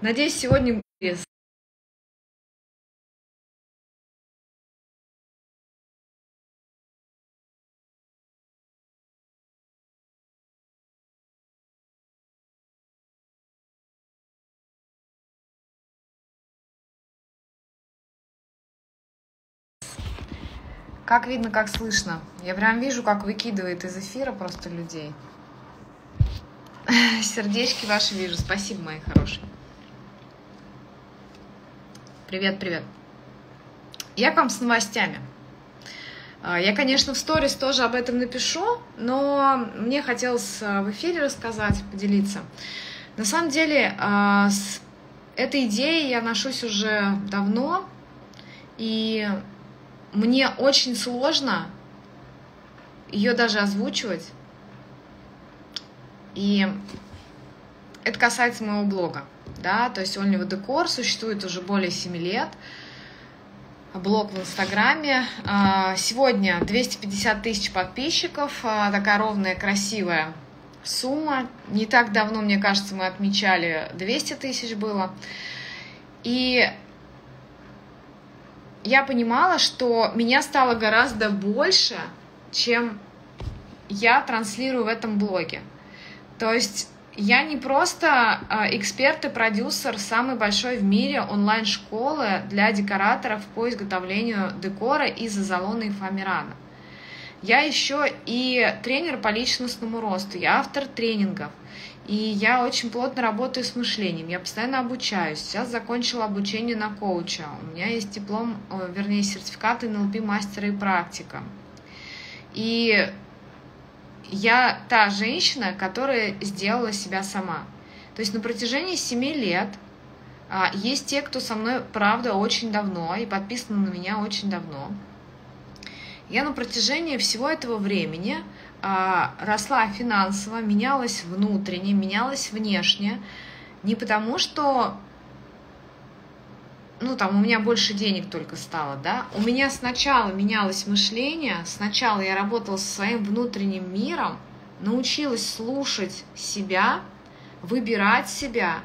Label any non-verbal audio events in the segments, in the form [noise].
Надеюсь, сегодня без Как видно, как слышно. Я прям вижу, как выкидывает из эфира просто людей. [laughs] Сердечки ваши вижу. Спасибо, мои хорошие. Привет, привет. Я к вам с новостями. А, я, конечно, в сторис тоже об этом напишу, но мне хотелось а, в эфире рассказать, поделиться. На самом деле, а, с этой идеей я ношусь уже давно, и мне очень сложно ее даже озвучивать. И это касается моего блога. Да, то есть Only Декор существует уже более 7 лет. Блог в Инстаграме. А, сегодня 250 тысяч подписчиков. А, такая ровная, красивая сумма. Не так давно, мне кажется, мы отмечали 200 тысяч было. И я понимала, что меня стало гораздо больше, чем я транслирую в этом блоге. То есть я не просто а, эксперт и продюсер самой большой в мире онлайн-школы для декораторов по изготовлению декора из изолона и фоамирана. Я еще и тренер по личностному росту, я автор тренингов. И я очень плотно работаю с мышлением, я постоянно обучаюсь. Сейчас закончила обучение на коуча. У меня есть диплом, вернее, сертификат НЛП мастера и практика. И я та женщина, которая сделала себя сама. То есть на протяжении семи лет а, есть те, кто со мной, правда, очень давно и подписаны на меня очень давно. Я на протяжении всего этого времени а, росла финансово, менялась внутренне, менялась внешне. Не потому, что ну, там, у меня больше денег только стало, да, у меня сначала менялось мышление, сначала я работала со своим внутренним миром, научилась слушать себя, выбирать себя,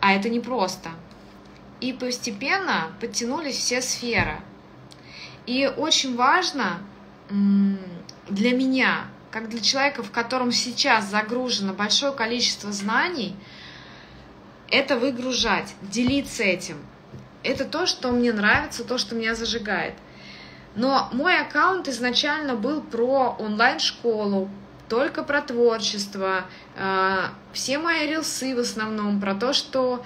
а это непросто. И постепенно подтянулись все сферы. И очень важно для меня, как для человека, в котором сейчас загружено большое количество знаний, это выгружать, делиться этим. Это то, что мне нравится, то, что меня зажигает. Но мой аккаунт изначально был про онлайн-школу, только про творчество. А, все мои рилсы в основном про то, что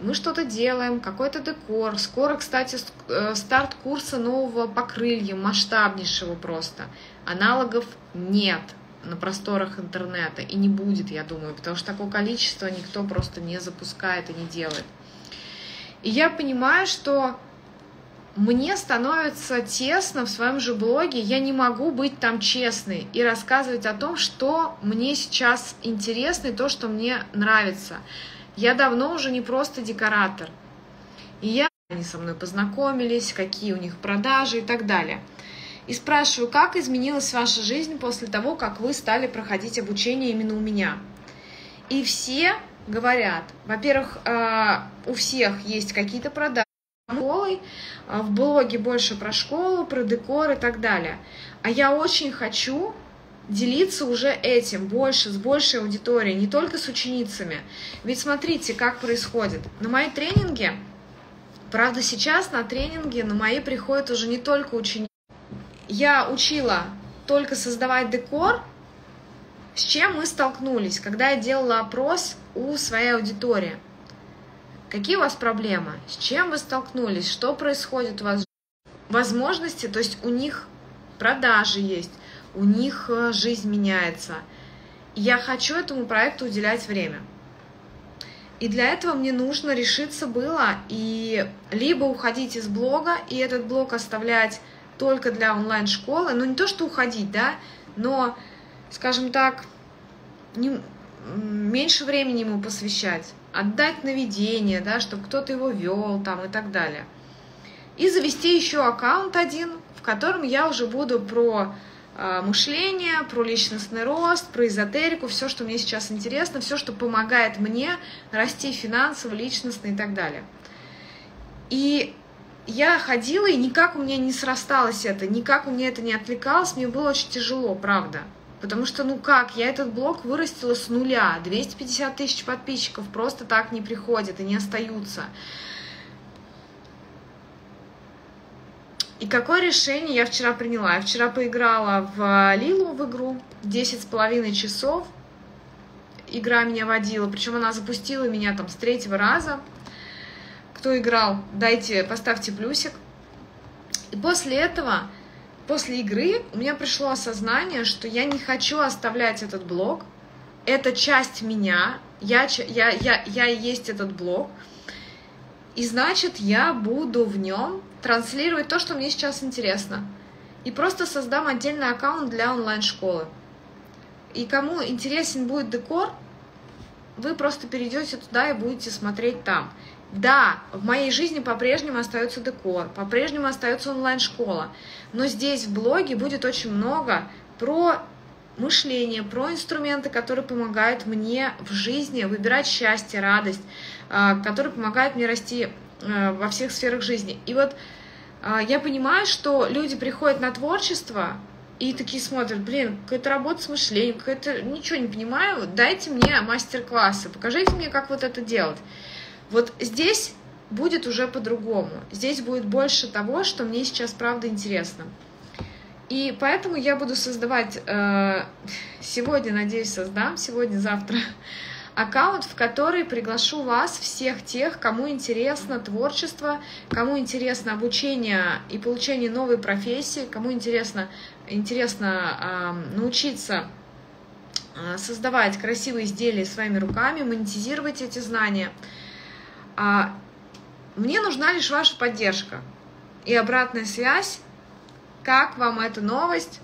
мы что-то делаем, какой-то декор. Скоро, кстати, э, старт курса нового по крыльям, масштабнейшего просто. Аналогов нет на просторах интернета и не будет, я думаю, потому что такое количество никто просто не запускает и не делает. И я понимаю, что мне становится тесно в своем же блоге, я не могу быть там честной и рассказывать о том, что мне сейчас интересно и то, что мне нравится. Я давно уже не просто декоратор. И я они со мной познакомились, какие у них продажи и так далее и спрашиваю, как изменилась ваша жизнь после того, как вы стали проходить обучение именно у меня. И все говорят, во-первых, э, у всех есть какие-то продажи, школой, э, в блоге больше про школу, про декор и так далее. А я очень хочу делиться уже этим больше, с большей аудиторией, не только с ученицами. Ведь смотрите, как происходит. На мои тренинги, правда, сейчас на тренинги на мои приходят уже не только ученики, я учила только создавать декор, с чем мы столкнулись, когда я делала опрос у своей аудитории. Какие у вас проблемы? С чем вы столкнулись? Что происходит у вас? Возможности, то есть у них продажи есть, у них э, жизнь меняется. я хочу этому проекту уделять время. И для этого мне нужно решиться было и либо уходить из блога и этот блог оставлять только для онлайн-школы, ну не то, что уходить, да, но, скажем так, не, меньше времени ему посвящать, отдать наведение, да, чтобы кто-то его вел там и так далее. И завести еще аккаунт один, в котором я уже буду про а, мышление, про личностный рост, про эзотерику, все, что мне сейчас интересно, все, что помогает мне расти финансово, личностно и так далее. И я ходила, и никак у меня не срасталось это, никак у меня это не отвлекалось, мне было очень тяжело, правда. Потому что, ну как, я этот блог вырастила с нуля, 250 тысяч подписчиков просто так не приходят и не остаются. И какое решение я вчера приняла? Я вчера поиграла в Лилу в игру 10 с половиной часов. Игра меня водила, причем она запустила меня там с третьего раза. Кто играл, дайте, поставьте плюсик. И после этого, после игры, у меня пришло осознание, что я не хочу оставлять этот блог. Это часть меня, я, я, я, я есть этот блог. И значит, я буду в нем транслировать то, что мне сейчас интересно. И просто создам отдельный аккаунт для онлайн-школы. И кому интересен будет декор, вы просто перейдете туда и будете смотреть там. Да, в моей жизни по-прежнему остается декор, по-прежнему остается онлайн-школа, но здесь в блоге будет очень много про мышление, про инструменты, которые помогают мне в жизни выбирать счастье, радость, а, которые помогают мне расти а, во всех сферах жизни. И вот а, я понимаю, что люди приходят на творчество и такие смотрят, блин, какая-то работа с мышлением, какая-то ничего не понимаю, дайте мне мастер-классы, покажите мне, как вот это делать. Вот здесь будет уже по-другому. Здесь будет больше того, что мне сейчас правда интересно. И поэтому я буду создавать, э, сегодня, надеюсь, создам, сегодня-завтра, [laughs] аккаунт, в который приглашу вас, всех тех, кому интересно творчество, кому интересно обучение и получение новой профессии, кому интересно, интересно э, научиться э, создавать красивые изделия своими руками, монетизировать эти знания. А мне нужна лишь ваша поддержка и обратная связь как вам эта новость?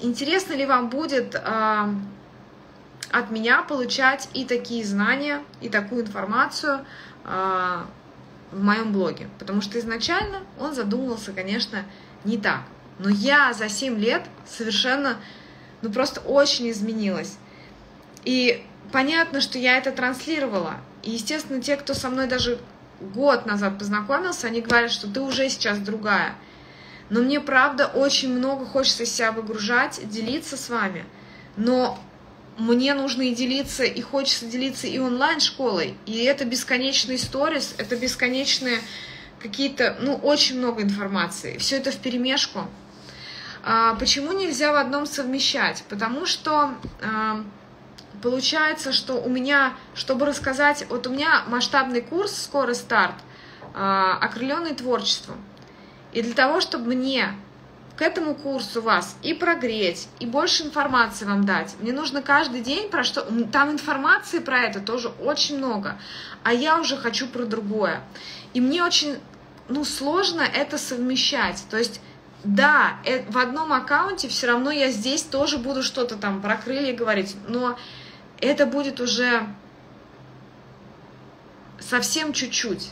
Интересно ли вам будет э, от меня получать и такие знания, и такую информацию э, в моем блоге? Потому что изначально он задумывался, конечно, не так. Но я за 7 лет совершенно, ну просто очень изменилась. И понятно, что я это транслировала. И, естественно, те, кто со мной даже год назад познакомился, они говорят, что ты уже сейчас другая. Но мне, правда, очень много хочется себя выгружать, делиться с вами. Но мне нужно и делиться, и хочется делиться и онлайн-школой. И это бесконечные сторис, это бесконечные какие-то, ну, очень много информации. Все это в перемешку. А, почему нельзя в одном совмещать? Потому что а, получается, что у меня, чтобы рассказать, вот у меня масштабный курс «Скорый старт», а, окрыленный творчеством. И для того, чтобы мне к этому курсу вас и прогреть, и больше информации вам дать. Мне нужно каждый день про что... Там информации про это тоже очень много, а я уже хочу про другое. И мне очень ну, сложно это совмещать. То есть да, э, в одном аккаунте все равно я здесь тоже буду что-то там про крылья говорить, но это будет уже совсем чуть-чуть.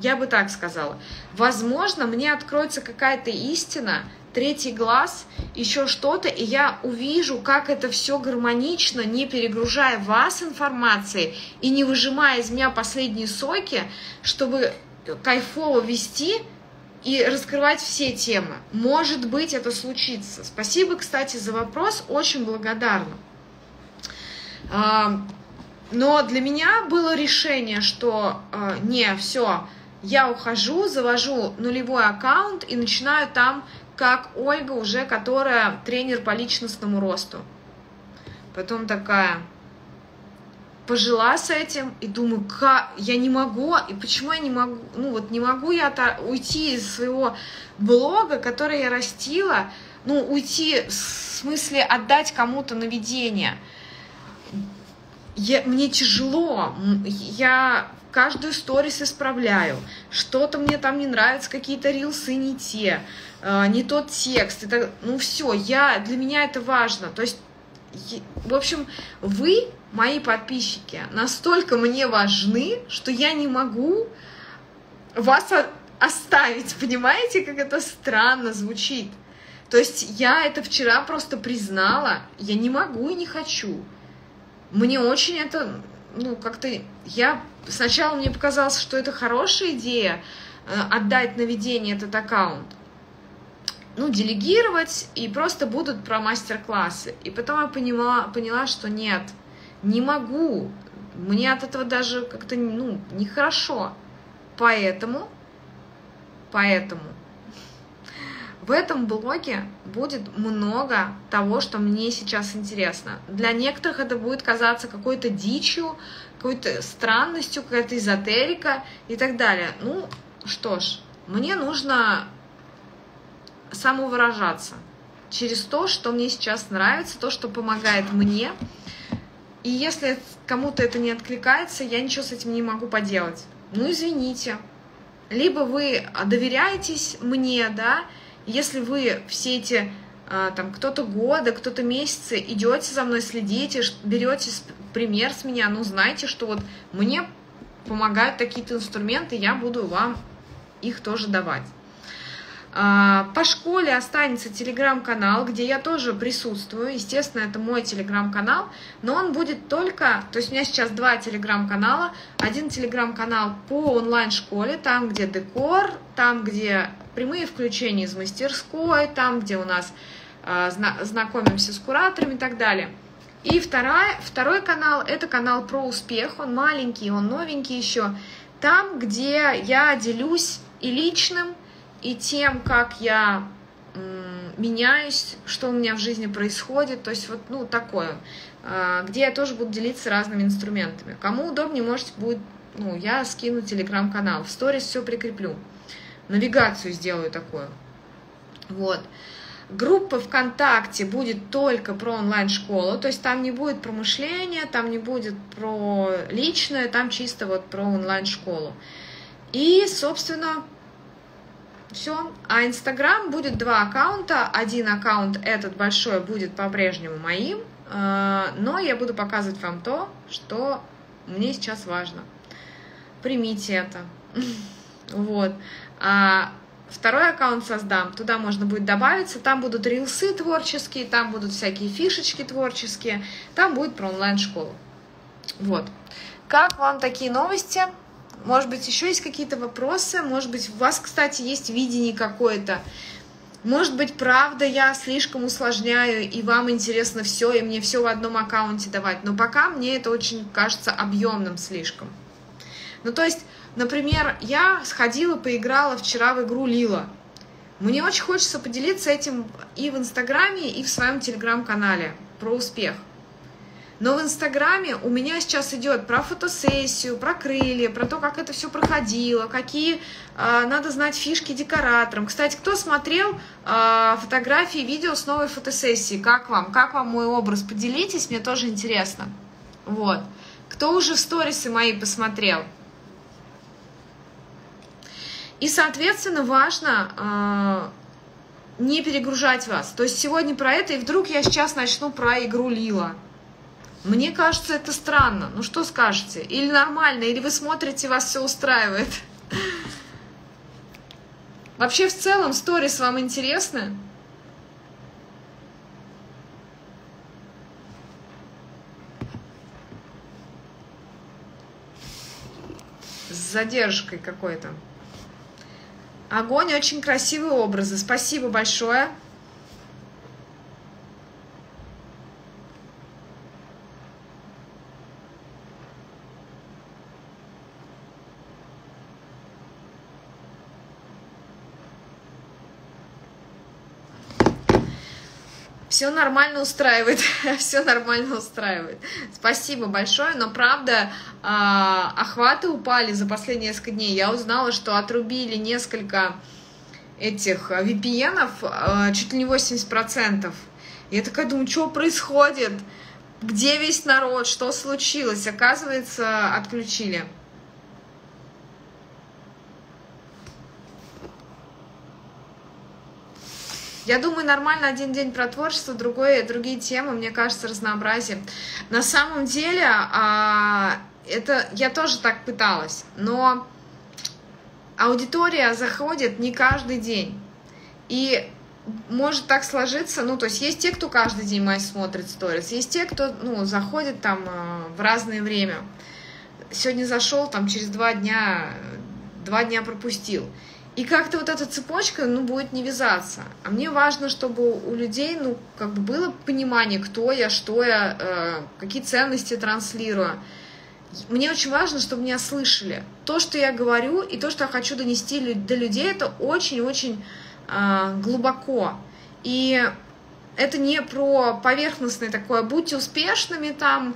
Я бы так сказала. Возможно, мне откроется какая-то истина, третий глаз, еще что-то, и я увижу, как это все гармонично, не перегружая вас информацией и не выжимая из меня последние соки, чтобы кайфово вести и раскрывать все темы. Может быть, это случится. Спасибо, кстати, за вопрос, очень благодарна. А, но для меня было решение, что а, не, все, я ухожу, завожу нулевой аккаунт и начинаю там, как Ольга уже, которая тренер по личностному росту. Потом такая пожила с этим и думаю, как я не могу, и почему я не могу, ну вот не могу я уйти из своего блога, который я растила, ну уйти в смысле отдать кому-то наведение. Я, мне тяжело, я каждую сторис исправляю, что-то мне там не нравится, какие-то рилсы не те, э, не тот текст, это, ну все, я, для меня это важно, то есть, в общем, вы, мои подписчики, настолько мне важны, что я не могу вас оставить, [laughs] понимаете, как это странно звучит. То есть я это вчера просто признала, я не могу и не хочу. Мне очень это, ну, как-то, я, сначала мне показалось, что это хорошая идея, э, отдать на ведение этот аккаунт, ну, делегировать, и просто будут про мастер-классы. И потом я поняла, поняла, что нет, не могу, мне от этого даже как-то, ну, нехорошо. Поэтому, поэтому в этом блоге будет много того, что мне сейчас интересно. Для некоторых это будет казаться какой-то дичью, какой-то странностью, какая-то эзотерика и так далее. Ну, что ж, мне нужно самовыражаться через то, что мне сейчас нравится, то, что помогает мне. И если кому-то это не откликается, я ничего с этим не могу поделать. Ну, извините. Либо вы доверяетесь мне, да, если вы все эти а, там кто-то года, кто-то месяцы идете за мной, следите, берете пример с меня, ну знайте, что вот мне помогают такие-то инструменты, я буду вам их тоже давать. А, по школе останется телеграм-канал, где я тоже присутствую. Естественно, это мой телеграм-канал, но он будет только... То есть у меня сейчас два телеграм-канала. Один телеграм-канал по онлайн-школе, там, где декор, там, где прямые включения из мастерской, там, где у нас э, знакомимся с кураторами и так далее. И вторая, второй канал – это канал про успех. Он маленький, он новенький еще. Там, где я делюсь и личным, и тем, как я меняюсь, что у меня в жизни происходит, то есть вот, ну, такое, а, где я тоже буду делиться разными инструментами. Кому удобнее, можете будет, ну, я скину телеграм-канал, в сторис все прикреплю, навигацию сделаю такую, вот. Группа ВКонтакте будет только про онлайн-школу, то есть там не будет про мышление, там не будет про личное, там чисто вот про онлайн-школу. И, собственно, все. А Инстаграм будет два аккаунта. Один аккаунт, этот большой, будет по-прежнему моим, э, но я буду показывать вам то, что мне сейчас важно. Примите это. [laughs] Вот. А второй аккаунт создам, туда можно будет добавиться, там будут рилсы творческие, там будут всякие фишечки творческие, там будет про онлайн-школу. Вот. Как вам такие новости? Может быть, еще есть какие-то вопросы? Может быть, у вас, кстати, есть видение какое-то? Может быть, правда, я слишком усложняю, и вам интересно все, и мне все в одном аккаунте давать. Но пока мне это очень кажется объемным слишком. Ну, то есть, например, я сходила, поиграла вчера в игру Лила. Мне очень хочется поделиться этим и в Инстаграме, и в своем Телеграм-канале про успех. Но в Инстаграме у меня сейчас идет про фотосессию, про крылья, про то, как это все проходило, какие э, надо знать фишки декораторам. Кстати, кто смотрел э, фотографии, видео с новой фотосессии? Как вам? Как вам мой образ? Поделитесь, мне тоже интересно. Вот. Кто уже в сторисы мои посмотрел? И, соответственно, важно э, не перегружать вас. То есть сегодня про это, и вдруг я сейчас начну про игру Лила. Мне кажется, это странно. Ну что скажете? Или нормально, или вы смотрите, вас все устраивает. Вообще, в целом, сторис вам интересны? С задержкой какой-то. Огонь, очень красивые образы. Спасибо большое. Все нормально устраивает, [laughs] все нормально устраивает. Спасибо большое, но правда, а, охваты упали за последние несколько дней. Я узнала, что отрубили несколько этих VPN, а, чуть ли не 80%. Я такая думаю, что происходит? Где весь народ? Что случилось? Оказывается, отключили. Я думаю, нормально один день про творчество, другой, другие темы, мне кажется, разнообразие. На самом деле, а, это я тоже так пыталась, но аудитория заходит не каждый день. И может так сложиться, ну, то есть есть те, кто каждый день май смотрит сторис, есть те, кто, ну, заходит там э, в разное время. Сегодня зашел, там через два дня, два дня пропустил. И как-то вот эта цепочка, ну, будет не вязаться. А мне важно, чтобы у людей, ну, как бы было понимание, кто я, что я, э, какие ценности транслирую. Мне очень важно, чтобы меня слышали. То, что я говорю, и то, что я хочу донести до людей, это очень-очень а, глубоко. И это не про поверхностное такое, будьте успешными там,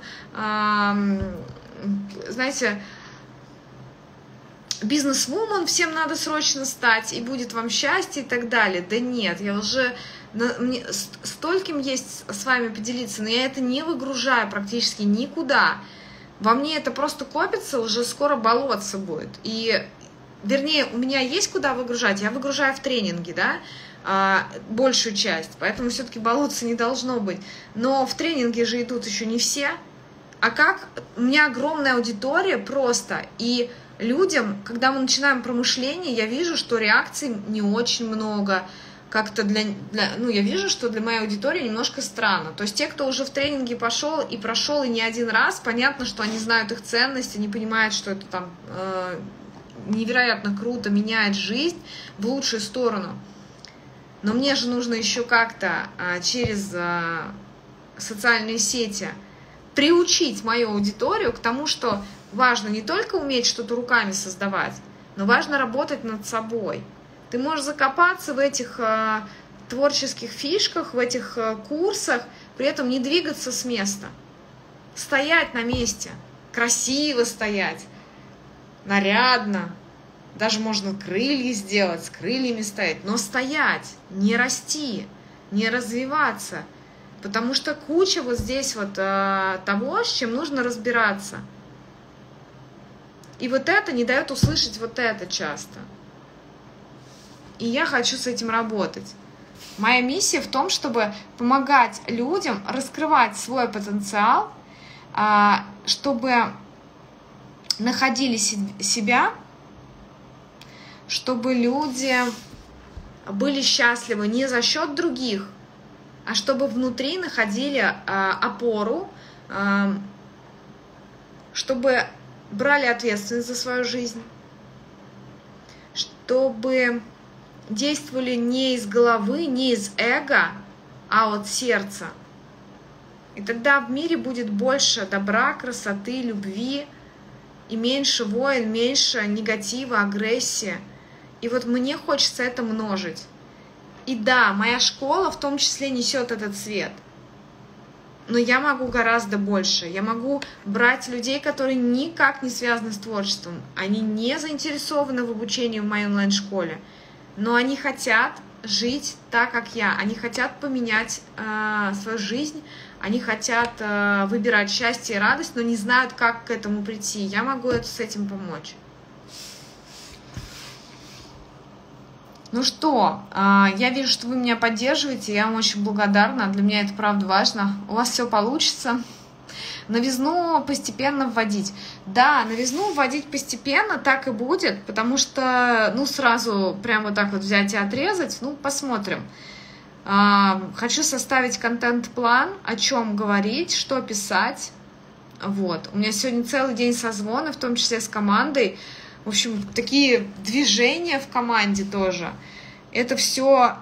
знаете, бизнес-вумен, всем надо срочно стать, и будет вам счастье и так далее. Да нет, я уже мне стольким есть с вами поделиться, но я это не выгружаю практически никуда. Во мне это просто копится, уже скоро болоться будет. И вернее, у меня есть куда выгружать, я выгружаю в тренинге, да, а, большую часть, поэтому все-таки болоться не должно быть. Но в тренинге же идут еще не все. А как? У меня огромная аудитория просто, и людям, когда мы начинаем промышление, я вижу, что реакций не очень много, как-то для, для, ну, я вижу, что для моей аудитории немножко странно. То есть те, кто уже в тренинге пошел и прошел и не один раз, понятно, что они знают их ценности, не понимают, что это там э, невероятно круто меняет жизнь в лучшую сторону. Но мне же нужно еще как-то а, через а, социальные сети приучить мою аудиторию к тому, что важно не только уметь что-то руками создавать, но важно работать над собой. Ты можешь закопаться в этих а, творческих фишках, в этих курсах, при этом не двигаться с места. Стоять на месте, красиво стоять, нарядно, даже можно крылья сделать, с крыльями стоять, но стоять, не расти, не развиваться, потому что куча вот здесь вот э, того, с чем нужно разбираться. И вот это не дает услышать вот это часто. И я хочу с этим работать. Моя миссия в том, чтобы помогать людям раскрывать свой потенциал, а, чтобы находили себя, чтобы люди были счастливы не за счет других, а чтобы внутри находили а, опору, а, чтобы брали ответственность за свою жизнь, чтобы действовали не из головы, не из эго, а от сердца. И тогда в мире будет больше добра, красоты, любви, и меньше войн, меньше негатива, агрессии. И вот мне хочется это множить. И да, моя школа в том числе несет этот цвет. Но я могу гораздо больше. Я могу брать людей, которые никак не связаны с творчеством. Они не заинтересованы в обучении в моей онлайн-школе. Но они хотят жить так, как я. Они хотят поменять э, свою жизнь, они хотят э, выбирать счастье и радость, но не знают, как к этому прийти. Я могу это, с этим помочь. Ну что, э, я вижу, что вы меня поддерживаете, я вам очень благодарна, для меня это правда важно. У вас все получится. Новизну постепенно вводить. Да, новизну вводить постепенно, так и будет, потому что, ну, сразу прямо вот так вот взять и отрезать, ну, посмотрим. А, хочу составить контент-план, о чем говорить, что писать. Вот. У меня сегодня целый день созвона, в том числе с командой. В общем, такие движения в команде тоже. Это все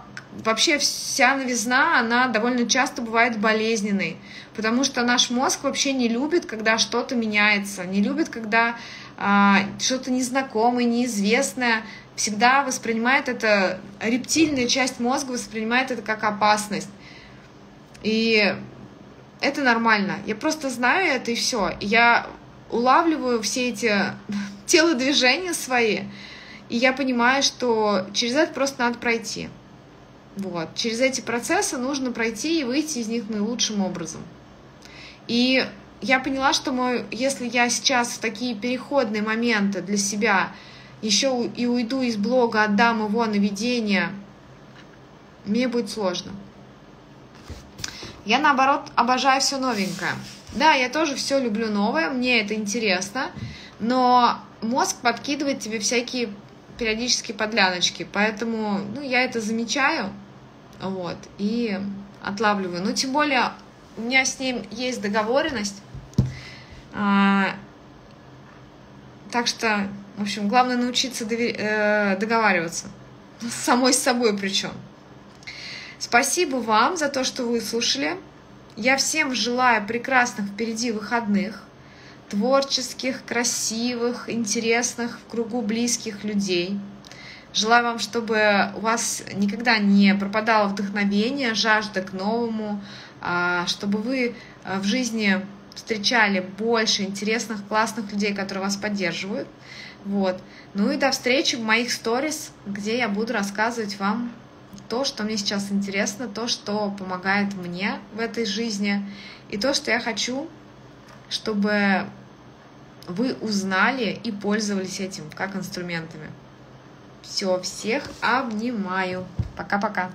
вообще вся новизна, она довольно часто бывает болезненной, потому что наш мозг вообще не любит, когда что-то меняется, не любит, когда а, что-то незнакомое, неизвестное, всегда воспринимает это, рептильная часть мозга воспринимает это как опасность. И это нормально. Я просто знаю это и все. Я улавливаю все эти телодвижения свои, и я понимаю, что через это просто надо пройти. Вот. Через эти процессы нужно пройти и выйти из них наилучшим образом. И я поняла, что мой, если я сейчас в такие переходные моменты для себя еще и уйду из блога, отдам его на ведение, мне будет сложно. Я, наоборот, обожаю все новенькое. Да, я тоже все люблю новое, мне это интересно, но мозг подкидывает тебе всякие периодические подляночки, поэтому ну, я это замечаю, Вот, и отлавливаю. Ну, тем более, у меня с ним есть договоренность. А, так что, в общем, главное научиться э, договариваться. С самой с собой причем. Спасибо вам за то, что вы слушали. Я всем желаю прекрасных впереди выходных, творческих, красивых, интересных, в кругу близких людей. Желаю вам, чтобы у вас никогда не пропадало вдохновение, жажда к новому, а, чтобы вы а, в жизни встречали больше интересных, классных людей, которые вас поддерживают. Вот. Ну и до встречи в моих сторис, где я буду рассказывать вам то, что мне сейчас интересно, то, что помогает мне в этой жизни, и то, что я хочу, чтобы вы узнали и пользовались этим как инструментами. Все, всех обнимаю. Пока-пока.